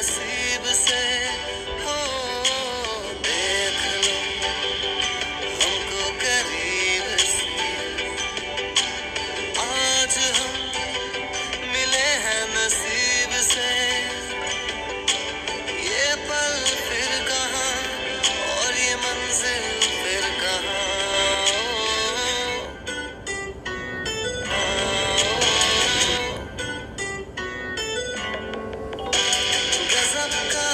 नसीब से up,